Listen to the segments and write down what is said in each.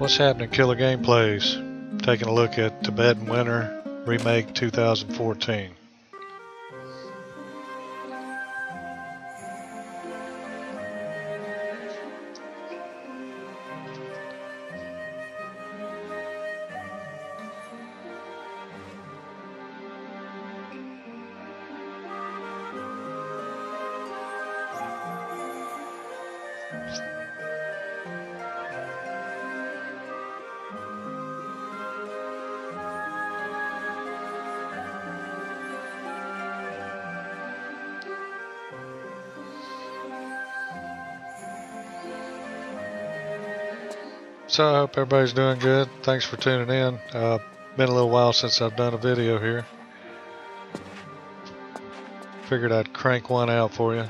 What's happening, Killer Gameplayz? Taking a look at Tibetan Winter Remake 2014. So I hope everybody's doing good. Thanks for tuning in. Uh, been a little while since I've done a video here. Figured I'd crank one out for you.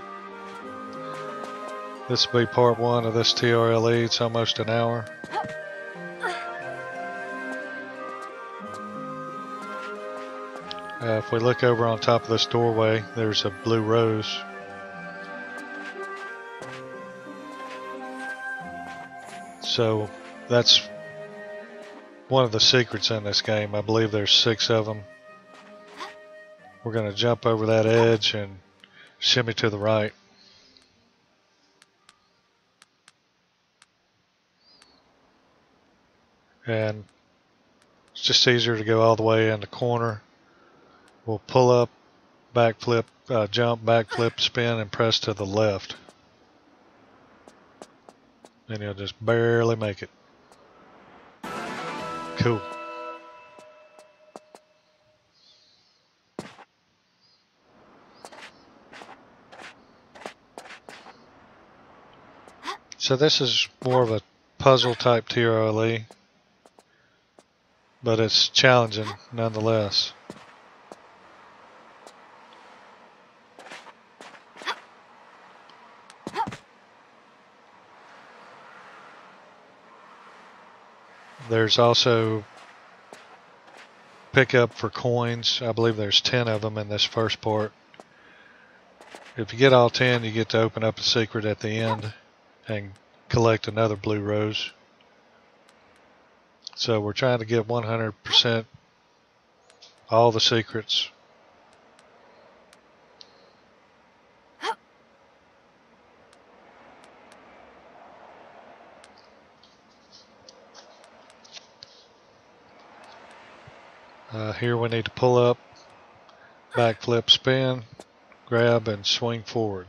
This will be part one of this TRLE. It's almost an hour. Uh, if we look over on top of this doorway, there's a blue rose. So that's one of the secrets in this game. I believe there's six of them. We're going to jump over that edge and shimmy to the right. And it's just easier to go all the way in the corner. We'll pull up, backflip, uh, jump, backflip, spin, and press to the left. And you'll just barely make it. Cool. So this is more of a puzzle type TRLE, but it's challenging nonetheless. There's also pickup for coins. I believe there's 10 of them in this first part. If you get all 10, you get to open up a secret at the end and collect another blue rose. So we're trying to get 100% all the secrets. Uh, here we need to pull up, backflip spin, grab and swing forward.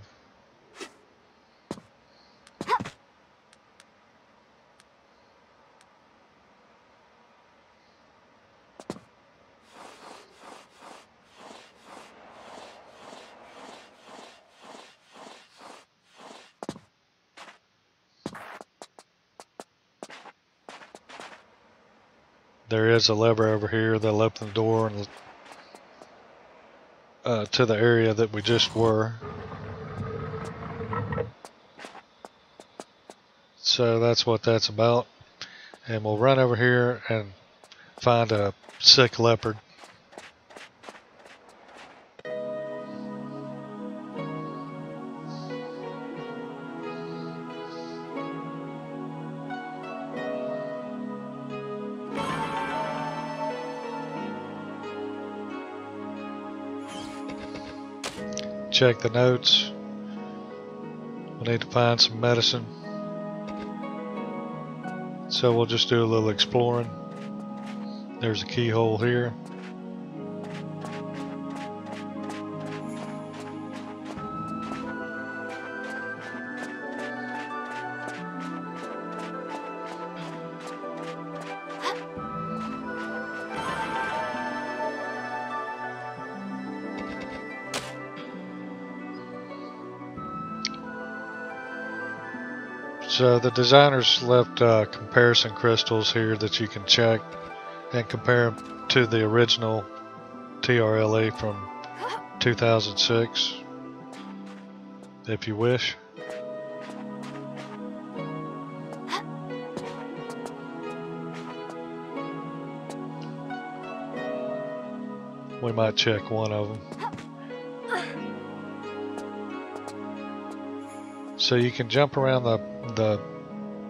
There is a lever over here that'll open the door and uh, to the area that we just were. So that's what that's about. And we'll run over here and find a sick leopard. Check the notes. We need to find some medicine. So we'll just do a little exploring. There's a keyhole here. So the designers left uh, comparison crystals here that you can check and compare them to the original TRLE from 2006 if you wish. We might check one of them. So you can jump around the the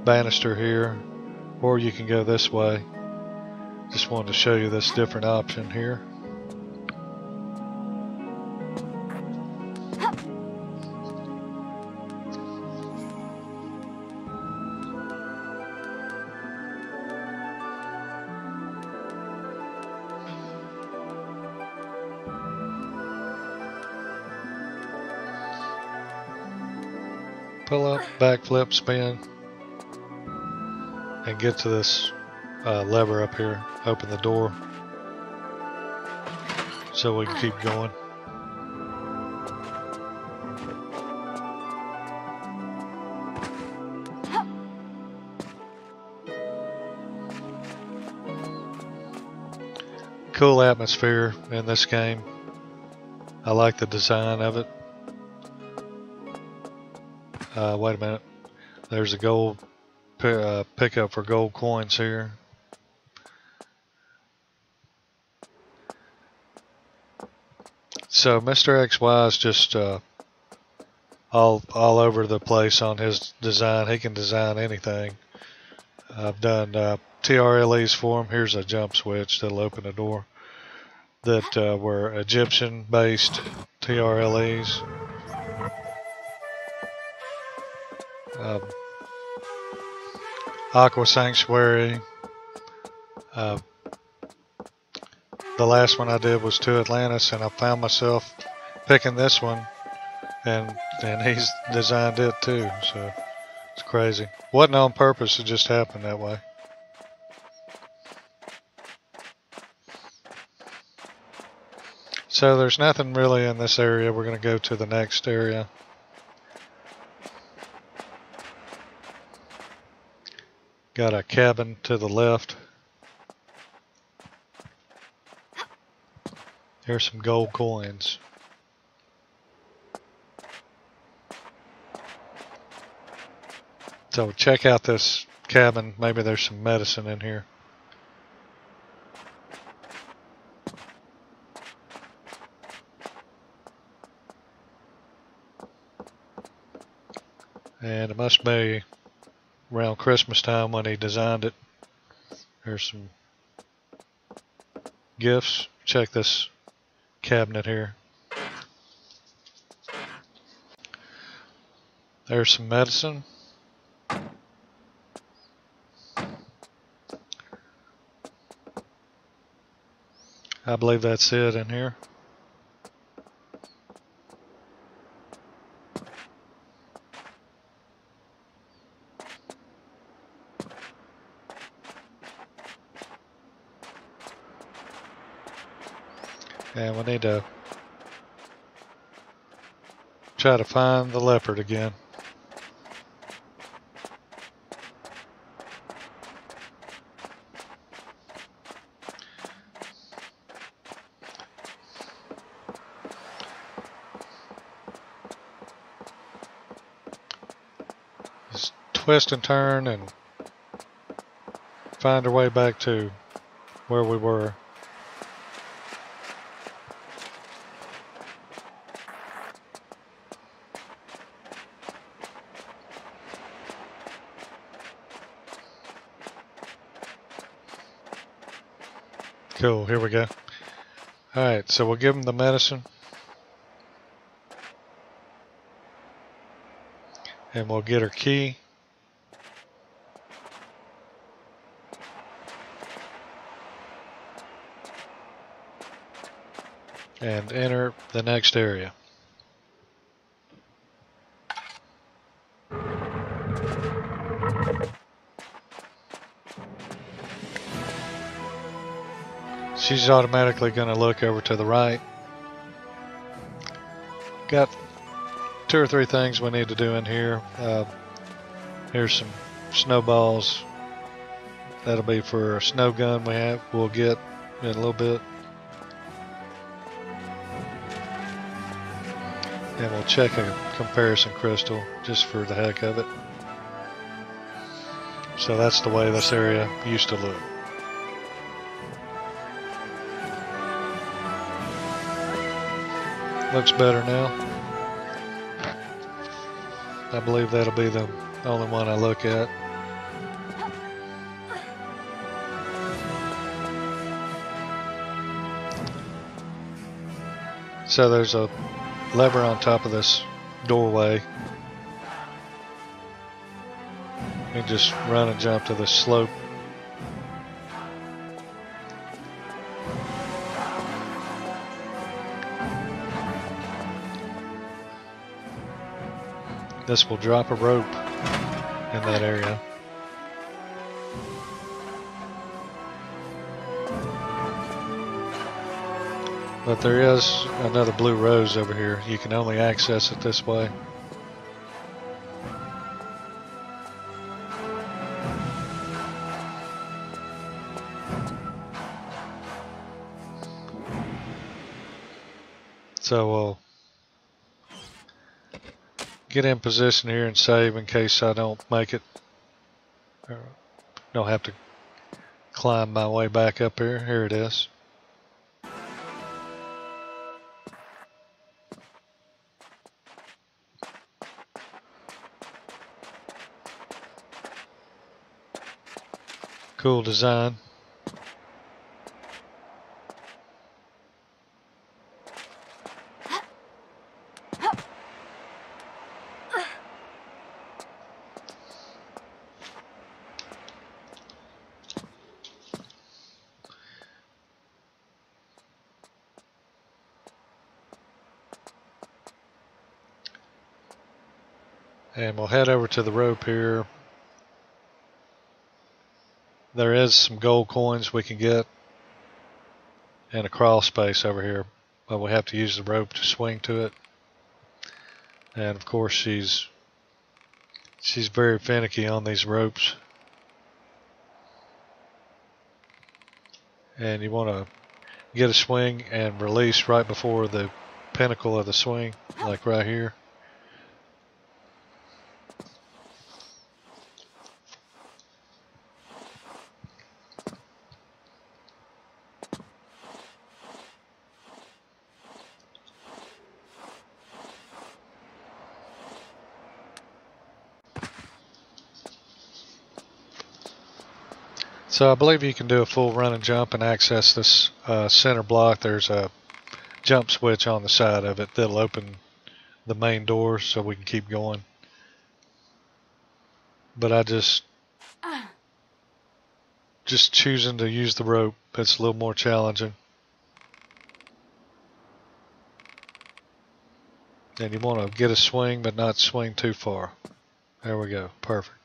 banister here or you can go this way. Just wanted to show you this different option here. Backflip, spin, and get to this uh, lever up here. Open the door so we can keep going. Cool atmosphere in this game. I like the design of it. Uh, wait a minute. There's a gold uh, pickup for gold coins here. So Mr. XY is just uh, all all over the place on his design. He can design anything. I've done uh, TRLEs for him. Here's a jump switch that'll open the door. That uh, were Egyptian-based TRLEs. Um, Aqua Sanctuary. Uh, the last one I did was to Atlantis, and I found myself picking this one, and and he's designed it too. So it's crazy. wasn't on purpose; it just happened that way. So there's nothing really in this area. We're going to go to the next area. Got a cabin to the left. Here's some gold coins. So check out this cabin. Maybe there's some medicine in here. And it must be around Christmas time when he designed it. There's some gifts. Check this cabinet here. There's some medicine. I believe that's it in here. And we need to try to find the leopard again. Just twist and turn and find our way back to where we were. Cool, here we go. Alright, so we'll give him the medicine. And we'll get our key. And enter the next area. She's automatically going to look over to the right. Got two or three things we need to do in here. Uh, here's some snowballs. That'll be for a snow gun we have. We'll get in a little bit. And we'll check a comparison crystal just for the heck of it. So that's the way this area used to look. Looks better now. I believe that'll be the only one I look at. So there's a lever on top of this doorway. You just run and jump to the slope This will drop a rope in that area. But there is another blue rose over here. You can only access it this way. So we'll get in position here and save in case I don't make it. Or don't have to climb my way back up here. Here it is. Cool design. And we'll head over to the rope here. There is some gold coins we can get and a crawl space over here, but we have to use the rope to swing to it. And of course she's she's very finicky on these ropes. And you want to get a swing and release right before the pinnacle of the swing, like right here. So I believe you can do a full run and jump and access this uh, center block. There's a jump switch on the side of it that'll open the main door so we can keep going. But I just just choosing to use the rope. It's a little more challenging. And you want to get a swing but not swing too far. There we go. Perfect.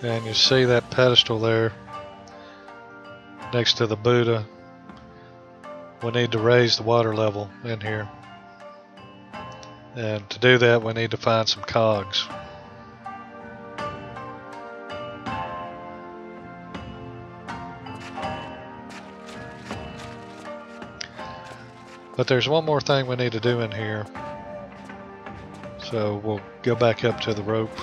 And you see that pedestal there next to the Buddha. We need to raise the water level in here. And to do that, we need to find some cogs. But there's one more thing we need to do in here. So we'll go back up to the rope.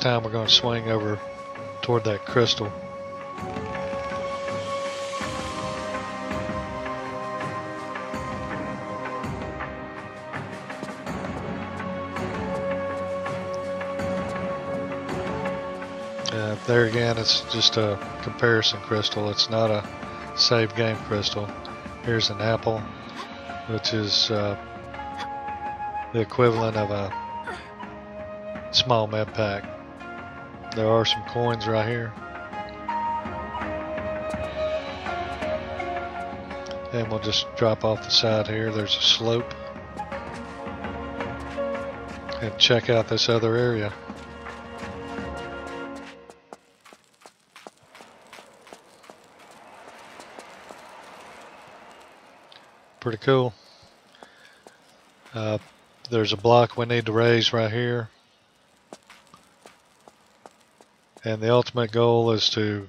Time we're going to swing over toward that crystal. Uh, there again, it's just a comparison crystal. It's not a save game crystal. Here's an apple, which is uh, the equivalent of a small med pack. There are some coins right here. And we'll just drop off the side here. There's a slope. and check out this other area. Pretty cool. Uh, there's a block we need to raise right here. And the ultimate goal is to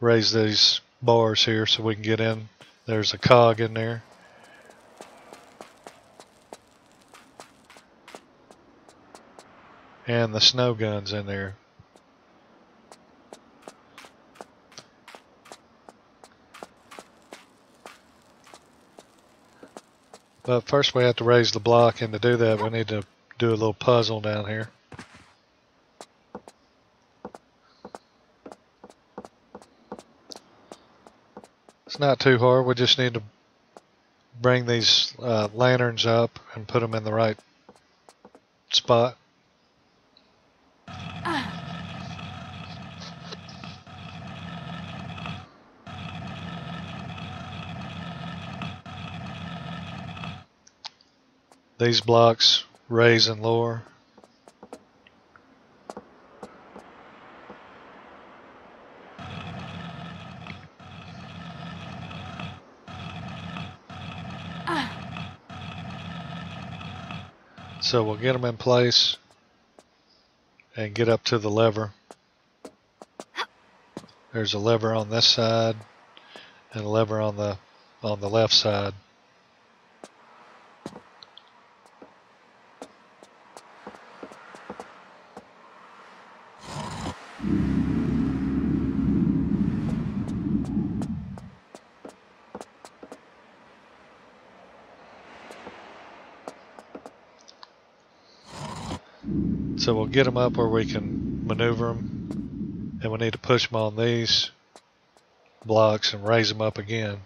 raise these bars here so we can get in. There's a cog in there. And the snow gun's in there. But first we have to raise the block and to do that we need to do a little puzzle down here. It's not too hard, we just need to bring these uh, lanterns up and put them in the right spot. These blocks raise and lower. So we'll get them in place and get up to the lever. There's a lever on this side and a lever on the on the left side. So we'll get them up where we can maneuver them. And we need to push them on these blocks and raise them up again.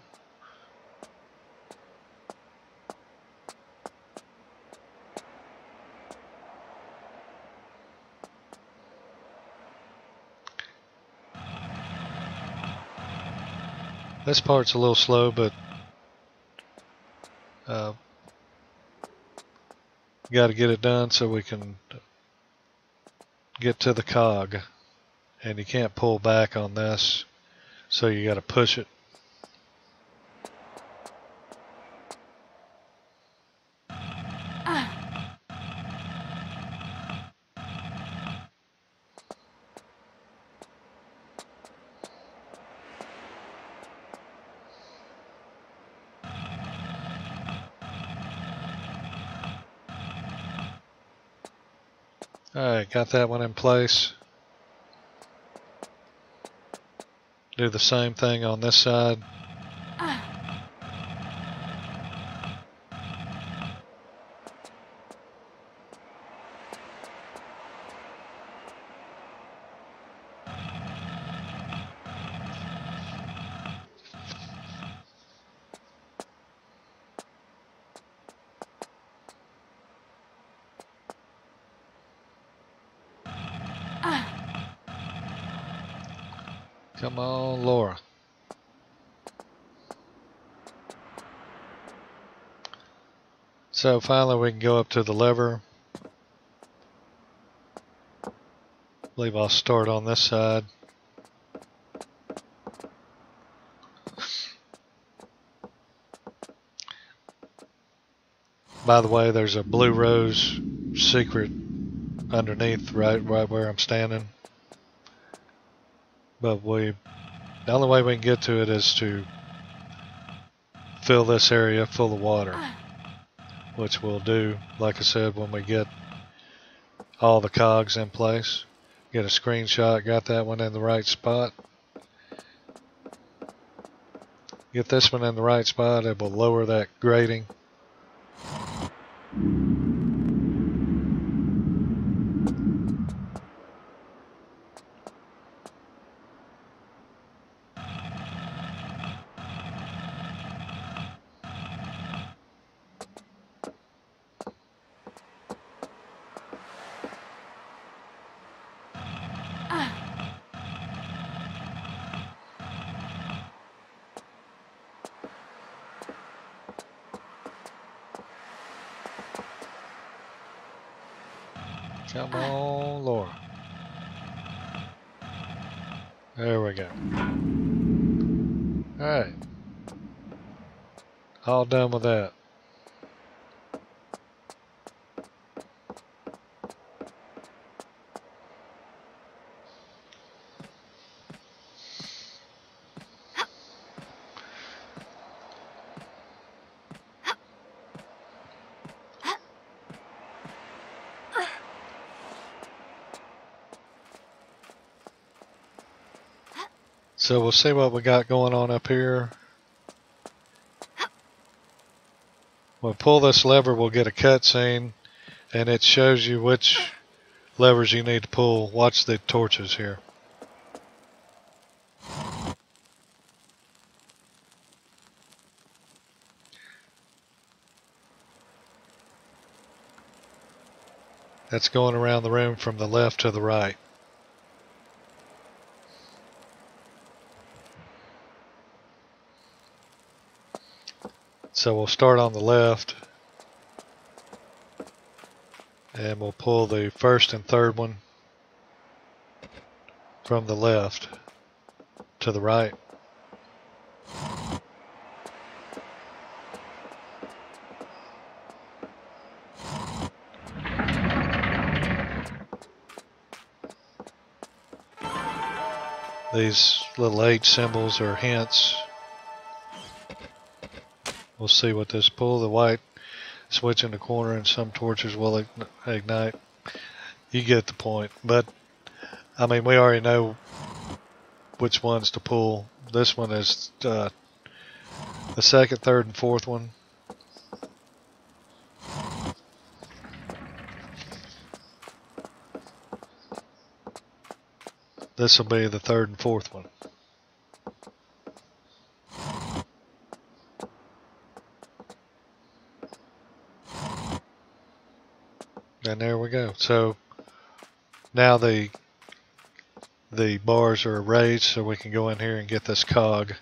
This part's a little slow, but uh, got to get it done so we can get to the cog and you can't pull back on this so you got to push it Alright, got that one in place. Do the same thing on this side. Come on, Laura. So finally we can go up to the lever. I believe I'll start on this side. By the way, there's a blue rose secret underneath right right where I'm standing. But we, the only way we can get to it is to fill this area full of water, which we'll do, like I said, when we get all the cogs in place. Get a screenshot, got that one in the right spot. Get this one in the right spot, it will lower that grading. Come on, Lord. There we go. Alright. All done with that. So we'll see what we got going on up here. When we pull this lever, we'll get a cutscene, and it shows you which levers you need to pull. Watch the torches here. That's going around the room from the left to the right. So we'll start on the left and we'll pull the first and third one from the left to the right. These little H symbols are hints We'll see what this pull. The white switch in the corner and some torches will ignite. You get the point. But, I mean, we already know which ones to pull. This one is uh, the second, third, and fourth one. This will be the third and fourth one. And there we go. So now the the bars are raised so we can go in here and get this cog.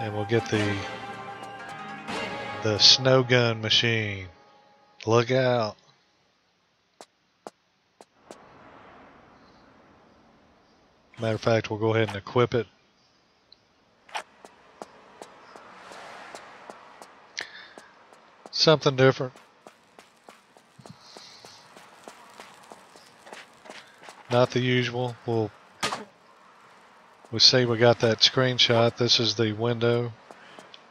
And we'll get the the snow gun machine. Look out. Matter of fact, we'll go ahead and equip it. Something different. Not the usual. We'll we see we got that screenshot. This is the window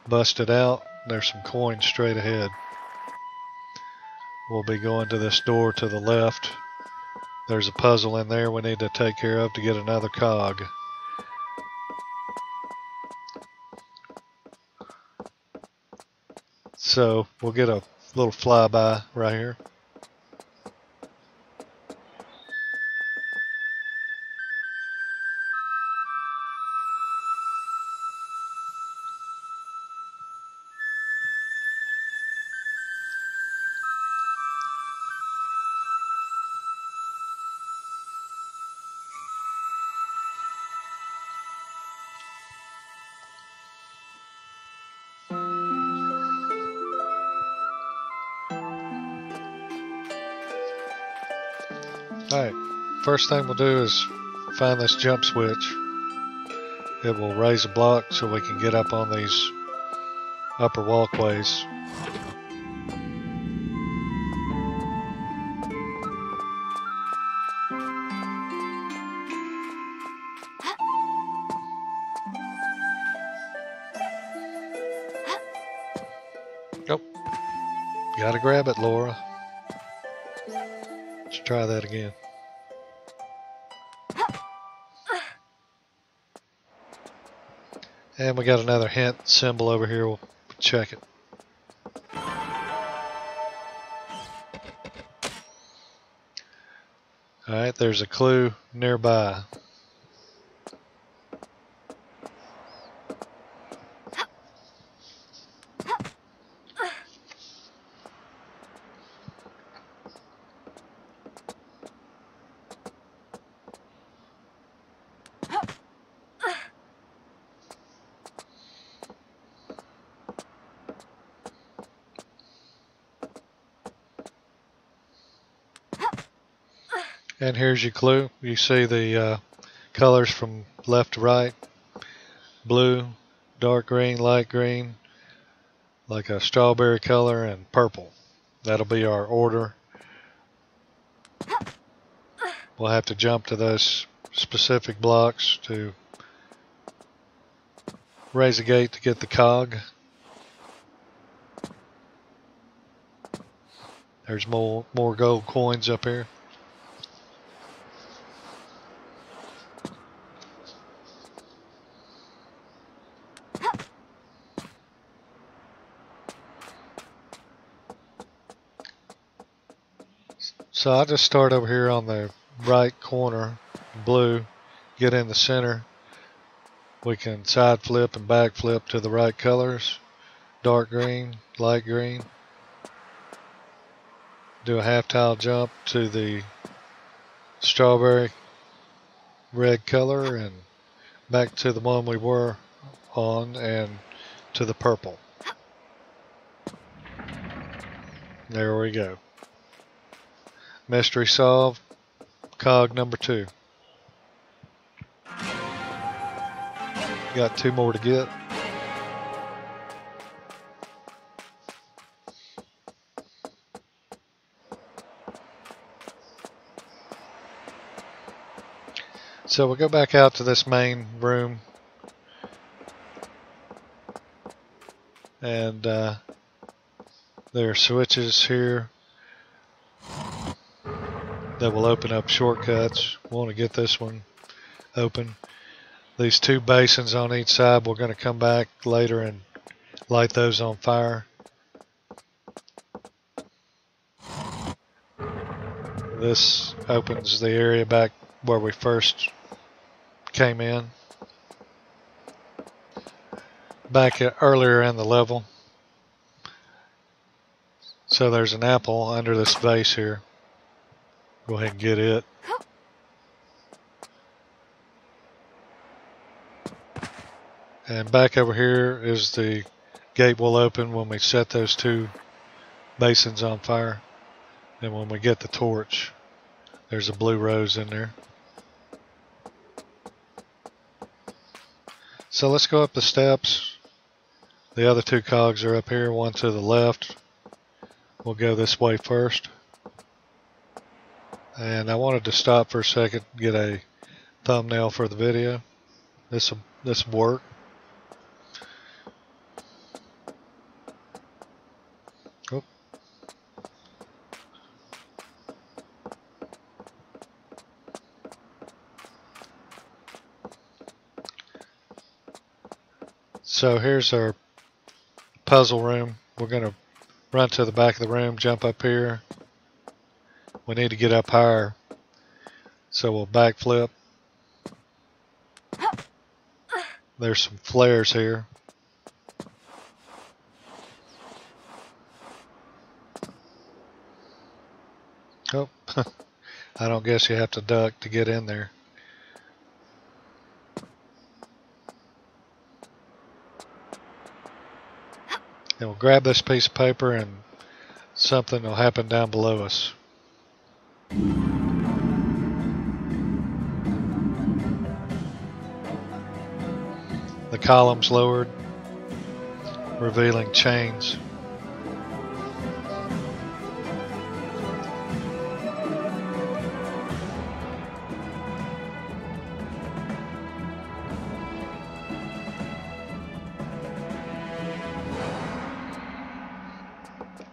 busted out. There's some coins straight ahead. We'll be going to this door to the left. There's a puzzle in there we need to take care of to get another cog. So we'll get a little flyby right here. First thing we'll do is find this jump switch. It will raise a block so we can get up on these upper walkways. Nope. Gotta grab it, Laura. Let's try that again. And we got another hint symbol over here. We'll check it. Alright, there's a clue nearby. And here's your clue. You see the uh, colors from left to right. Blue, dark green, light green, like a strawberry color, and purple. That'll be our order. We'll have to jump to those specific blocks to raise a gate to get the cog. There's more more gold coins up here. So I just start over here on the right corner, blue, get in the center. We can side flip and back flip to the right colors, dark green, light green. Do a half tile jump to the strawberry red color and back to the one we were on and to the purple. There we go. Mystery solved. Cog number two. Got two more to get. So we'll go back out to this main room. And uh, there are switches here that will open up shortcuts. We want to get this one open. These two basins on each side, we're going to come back later and light those on fire. This opens the area back where we first came in. Back earlier in the level. So there's an apple under this vase here. Go ahead and get it. And back over here is the gate will open when we set those two basins on fire. And when we get the torch, there's a blue rose in there. So let's go up the steps. The other two cogs are up here, one to the left. We'll go this way first. And I wanted to stop for a second, get a thumbnail for the video. This this work. So here's our puzzle room. We're going to run to the back of the room, jump up here, we need to get up higher. So we'll backflip. There's some flares here. Oh, I don't guess you have to duck to get in there. And we'll grab this piece of paper and something will happen down below us. Columns lowered, revealing chains.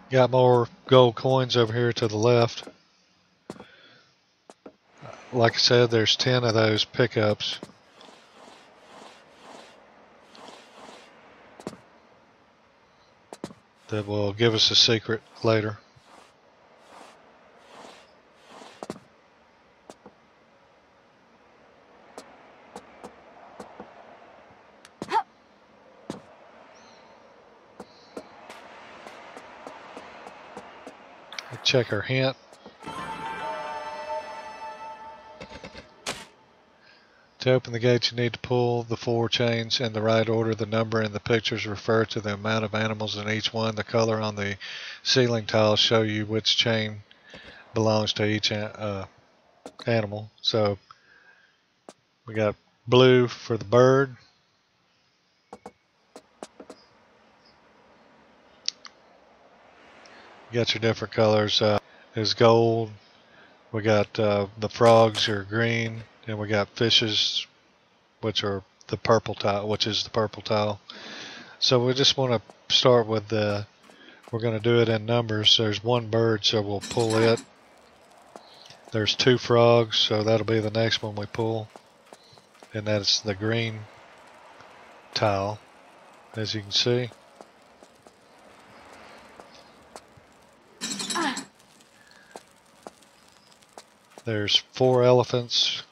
Got more gold coins over here to the left like I said, there's 10 of those pickups. That will give us a secret later. Check our hint. To open the gate, you need to pull the four chains in the right order. The number in the pictures refer to the amount of animals in each one. The color on the ceiling tiles show you which chain belongs to each uh, animal. So we got blue for the bird. Got your different colors. Uh, is gold. We got uh, the frogs are green, and we got fishes, which are the purple tile, which is the purple tile. So we just want to start with the. We're going to do it in numbers. There's one bird, so we'll pull it. There's two frogs, so that'll be the next one we pull. And that's the green tile, as you can see. Uh. There's four elephants.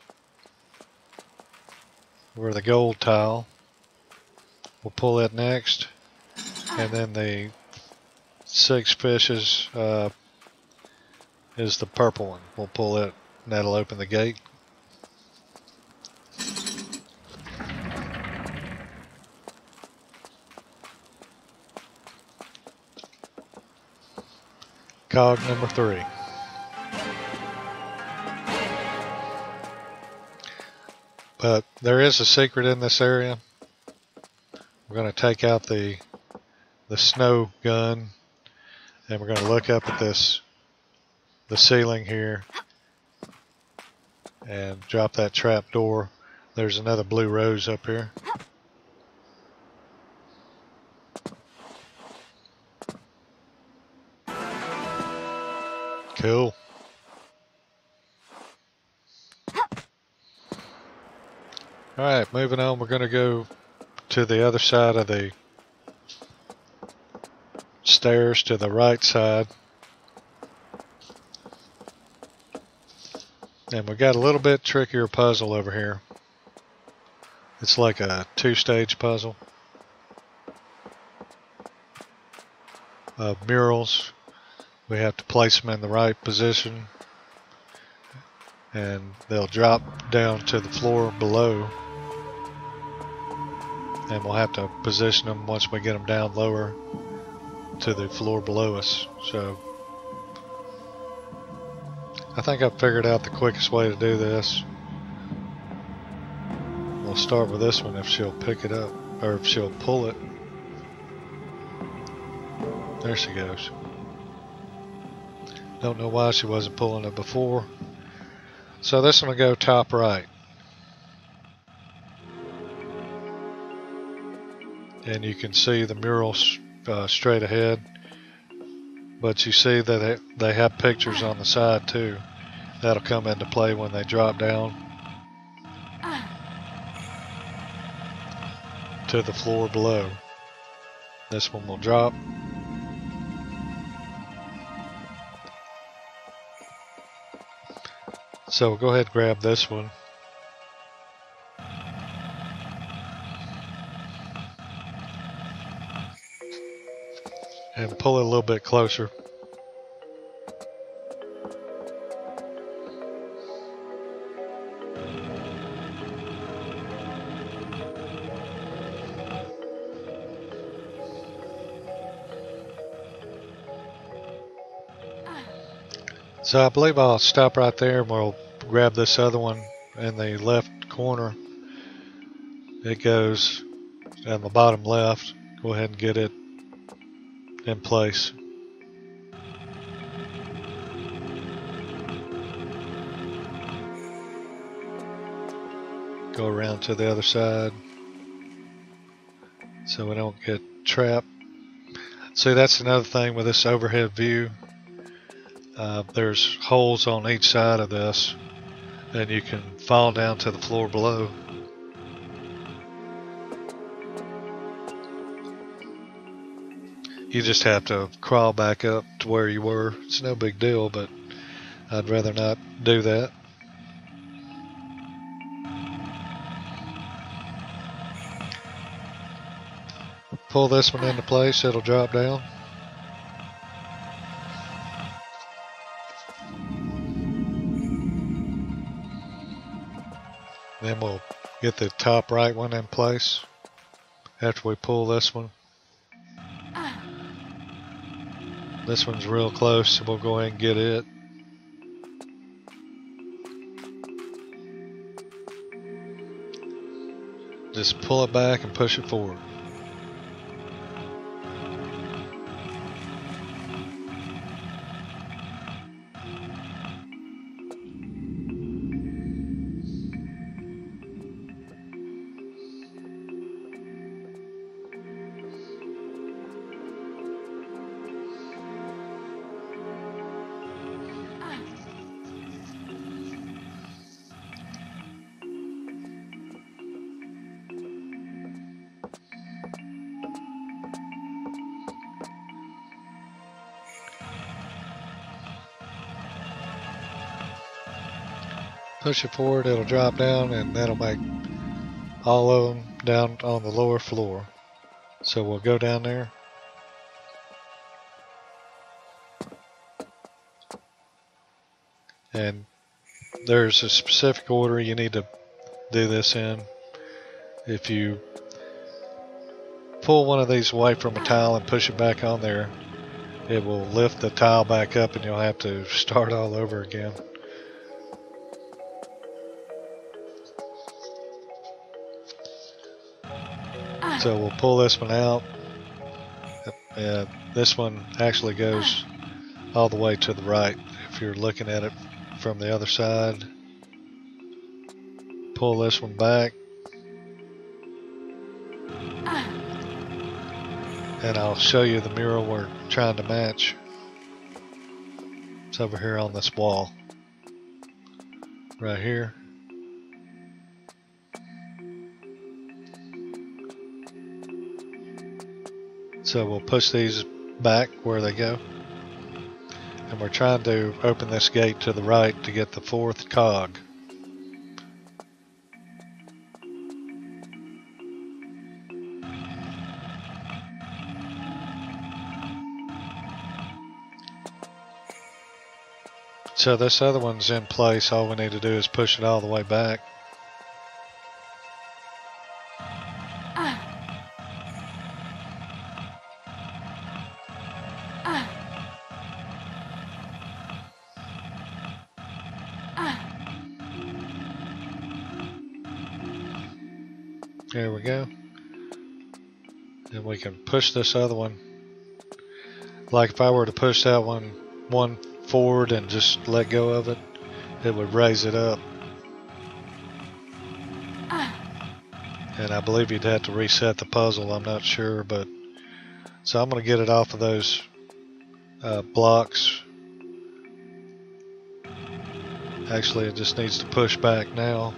We're the gold tile. We'll pull that next. And then the six fishes uh, is the purple one. We'll pull it and that'll open the gate. Cog number three. But there is a secret in this area. We're going to take out the the snow gun and we're going to look up at this the ceiling here and drop that trap door. There's another blue rose up here. Cool. Alright, moving on, we're going to go to the other side of the stairs to the right side. And we got a little bit trickier puzzle over here. It's like a two-stage puzzle. Of murals. We have to place them in the right position. And they'll drop down to the floor below and we'll have to position them once we get them down lower to the floor below us so. I think I've figured out the quickest way to do this. We'll start with this one if she'll pick it up or if she'll pull it. There she goes. Don't know why she wasn't pulling it before. So this one will go top right and you can see the murals uh, straight ahead. But you see that they have pictures on the side too that'll come into play when they drop down to the floor below. This one will drop. So go ahead and grab this one pull it a little bit closer. So I believe I'll stop right there and we'll grab this other one in the left corner. It goes on the bottom left. Go ahead and get it in place. Go around to the other side so we don't get trapped. See, that's another thing with this overhead view. Uh, there's holes on each side of this and you can fall down to the floor below. You just have to crawl back up to where you were. It's no big deal, but I'd rather not do that. Pull this one into place, it'll drop down. Then we'll get the top right one in place after we pull this one. This one's real close, so we'll go ahead and get it. Just pull it back and push it forward. Push it forward, it'll drop down and that'll make all of them down on the lower floor. So we'll go down there. And there's a specific order you need to do this in. If you pull one of these away from a tile and push it back on there, it will lift the tile back up and you'll have to start all over again. So we'll pull this one out. And this one actually goes all the way to the right. If you're looking at it from the other side, pull this one back. And I'll show you the mural we're trying to match. It's over here on this wall. Right here. So we'll push these back where they go. And we're trying to open this gate to the right to get the fourth cog. So this other one's in place. All we need to do is push it all the way back. Push this other one. Like if I were to push that one one forward and just let go of it, it would raise it up. And I believe you'd have to reset the puzzle, I'm not sure, but so I'm going to get it off of those uh, blocks. Actually, it just needs to push back now.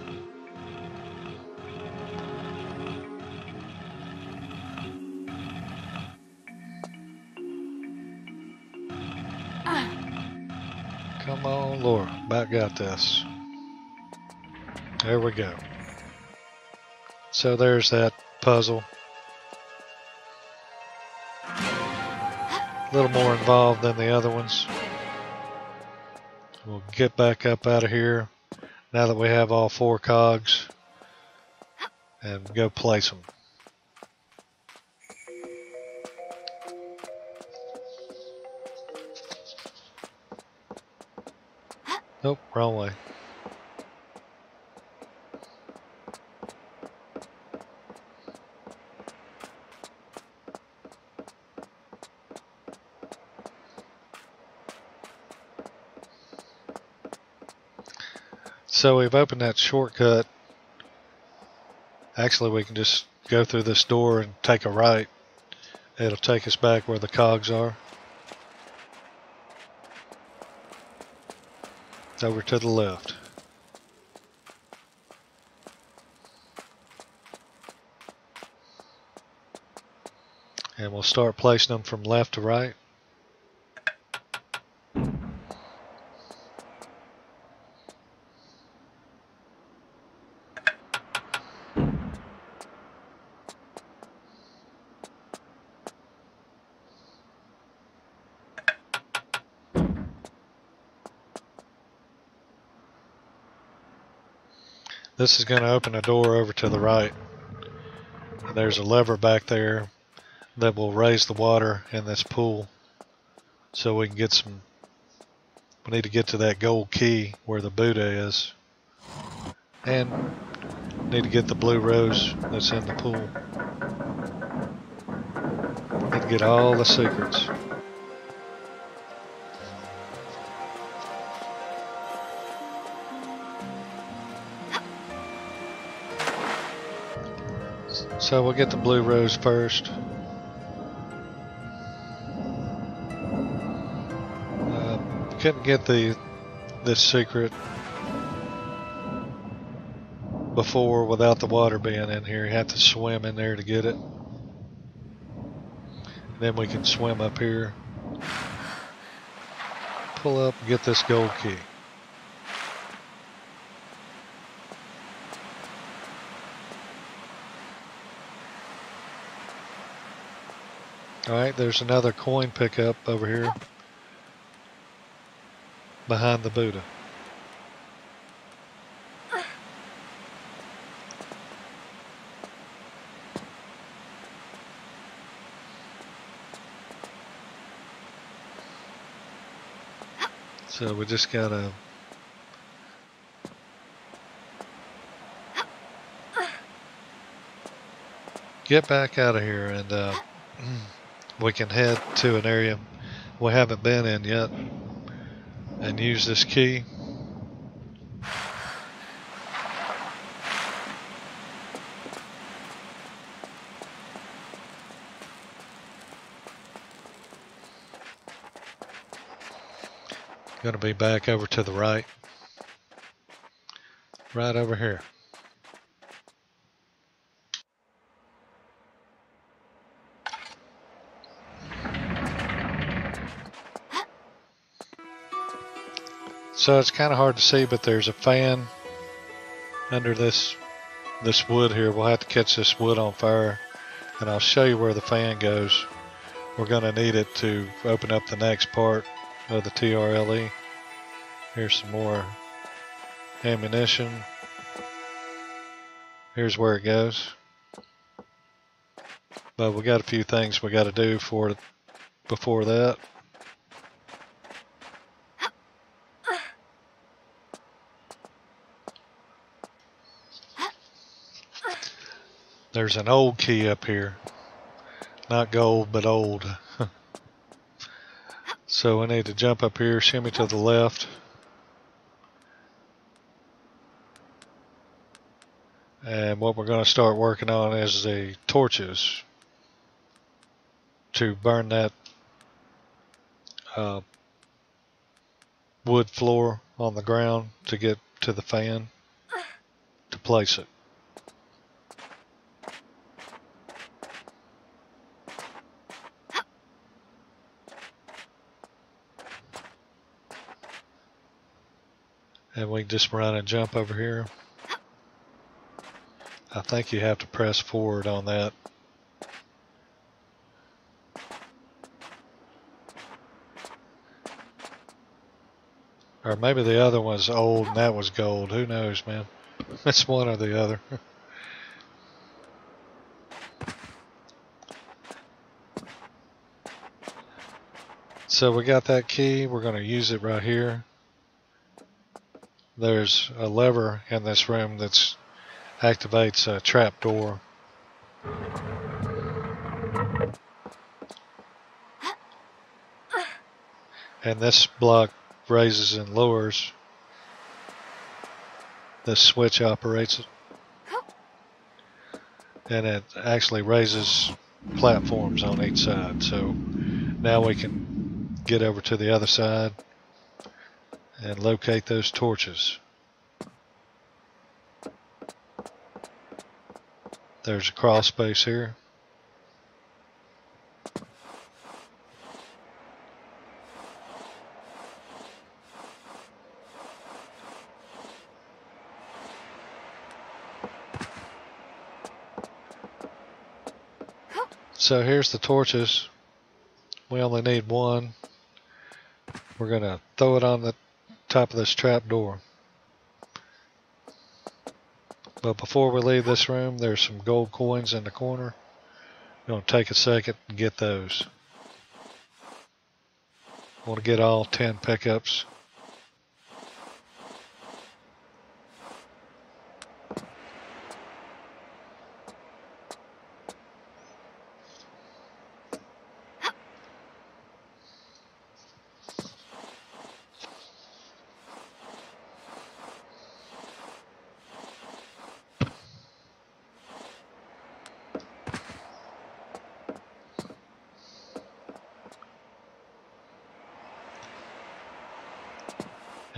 About got this. There we go. So there's that puzzle. A little more involved than the other ones. We'll get back up out of here now that we have all four cogs and go place them. Nope, wrong way. So we've opened that shortcut. Actually, we can just go through this door and take a right. It'll take us back where the cogs are. Over to the left. And we'll start placing them from left to right. This is going to open a door over to the right. There's a lever back there that will raise the water in this pool so we can get some we need to get to that gold key where the Buddha is and Need to get the blue rose that's in the pool. Need to get all the secrets. So we'll get the blue rose first. Uh, couldn't get the this secret before without the water being in here. You have to swim in there to get it. Then we can swim up here. Pull up and get this gold key. Alright, there's another coin pickup over here behind the Buddha. So we just gotta get back out of here and uh, we can head to an area we haven't been in yet and use this key. Going to be back over to the right. Right over here. So it's kind of hard to see, but there's a fan under this this wood here. We'll have to catch this wood on fire, and I'll show you where the fan goes. We're going to need it to open up the next part of the TRLE. Here's some more ammunition. Here's where it goes. But we got a few things we got to do for before that. There's an old key up here. Not gold, but old. so we need to jump up here, shimmy to the left. And what we're going to start working on is the torches to burn that uh, wood floor on the ground to get to the fan to place it. And we can just run and jump over here. I think you have to press forward on that. Or maybe the other one's old and that was gold. Who knows, man? It's one or the other. so we got that key. We're going to use it right here there's a lever in this room that activates a trap door. And this block raises and lowers. This switch operates it. And it actually raises platforms on each side. So now we can get over to the other side and locate those torches. There's a crawl space here. So here's the torches. We only need one. We're going to throw it on the top of this trap door. But before we leave this room, there's some gold coins in the corner. We're going to take a second and get those. I want to get all 10 pickups.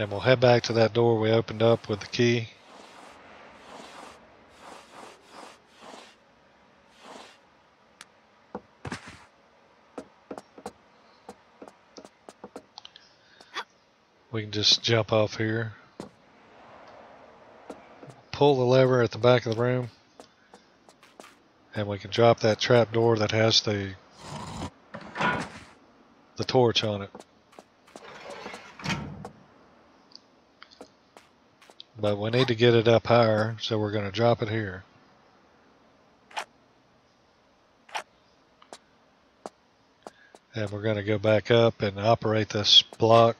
And we'll head back to that door we opened up with the key. We can just jump off here. Pull the lever at the back of the room. And we can drop that trap door that has the the torch on it. But we need to get it up higher, so we're going to drop it here. And we're going to go back up and operate this block.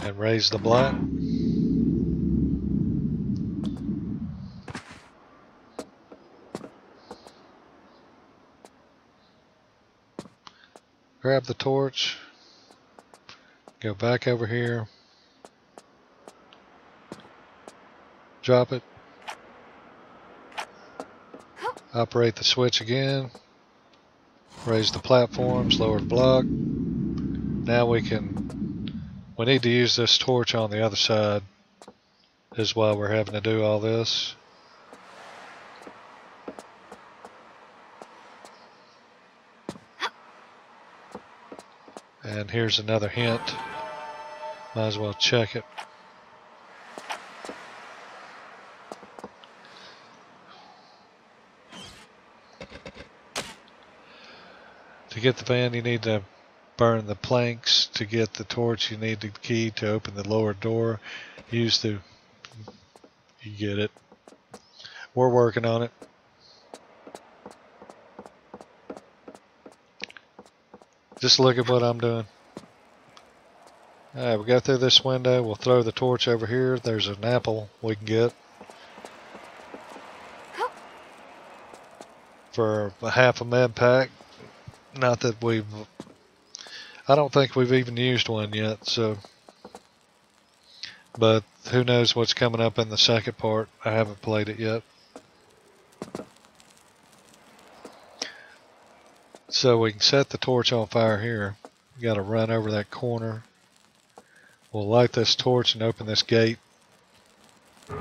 And raise the block. Grab the torch, go back over here, drop it, operate the switch again, raise the platforms, lower the block. Now we can, we need to use this torch on the other side is why we're having to do all this. And here's another hint. Might as well check it. To get the van, you need to burn the planks. To get the torch, you need the key to open the lower door. Use the... You get it. We're working on it. Just look at what I'm doing. Alright, we go through this window. We'll throw the torch over here. There's an apple we can get. For a half a med pack. Not that we've... I don't think we've even used one yet, so... But who knows what's coming up in the second part. I haven't played it yet. So we can set the torch on fire here. We got to run over that corner. We'll light this torch and open this gate. We're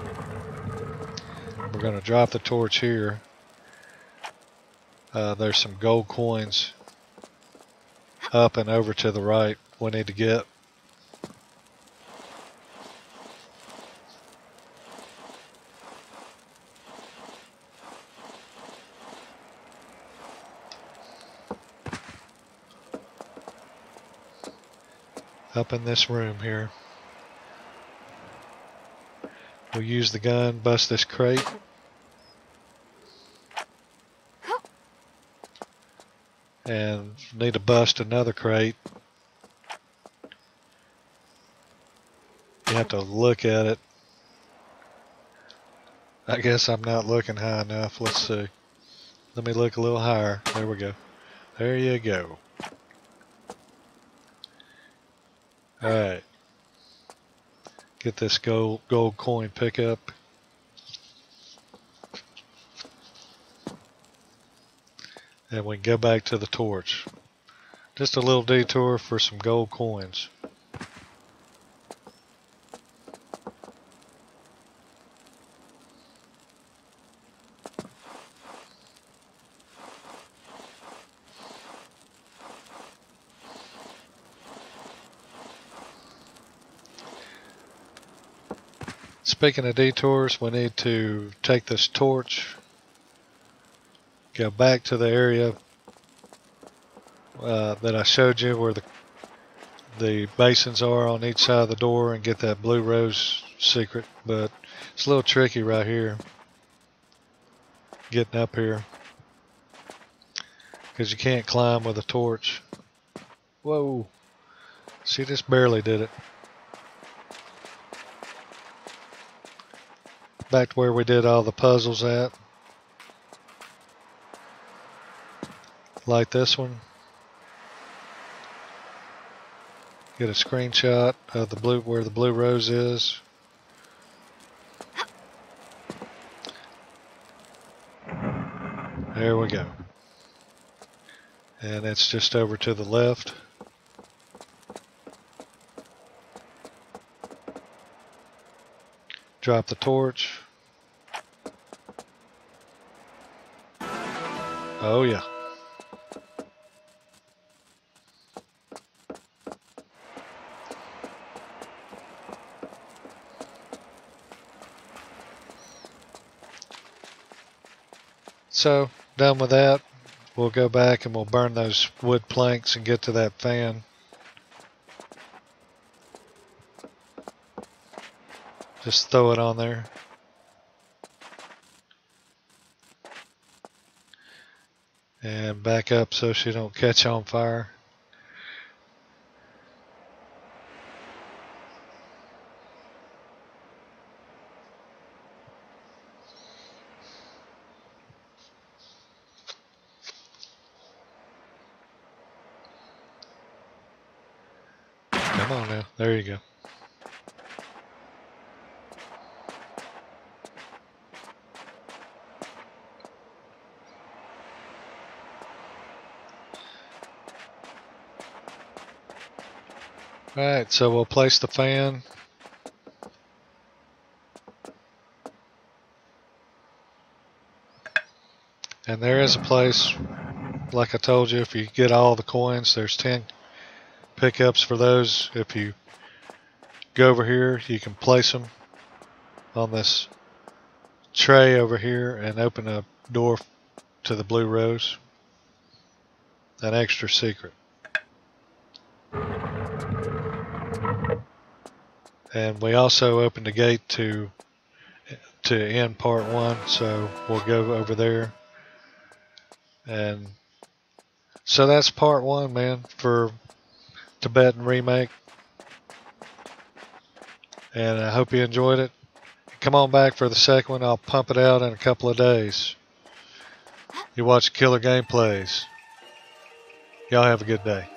going to drop the torch here. Uh, there's some gold coins up and over to the right we need to get. Up in this room here. We'll use the gun, bust this crate. And need to bust another crate. You have to look at it. I guess I'm not looking high enough. Let's see. Let me look a little higher. There we go. There you go. Alright. Get this gold, gold coin pickup. And we can go back to the torch. Just a little detour for some gold coins. Speaking of detours, we need to take this torch, go back to the area uh, that I showed you where the the basins are on each side of the door and get that blue rose secret, but it's a little tricky right here, getting up here, because you can't climb with a torch. Whoa, she just barely did it. Back to where we did all the puzzles at. Like this one. Get a screenshot of the blue where the blue rose is. There we go. And it's just over to the left. Drop the torch. Oh yeah. So, done with that, we'll go back and we'll burn those wood planks and get to that fan. Just throw it on there. And back up so she don't catch on fire. Come on now. There you go. Alright, so we'll place the fan. And there is a place, like I told you, if you get all the coins, there's 10 pickups for those. If you go over here, you can place them on this tray over here and open a door to the blue rose. An extra secret. And we also opened a gate to to end part one, so we'll go over there. And so that's part one, man, for Tibetan remake. And I hope you enjoyed it. Come on back for the second one. I'll pump it out in a couple of days. You watch Killer Gameplayz. Y'all have a good day.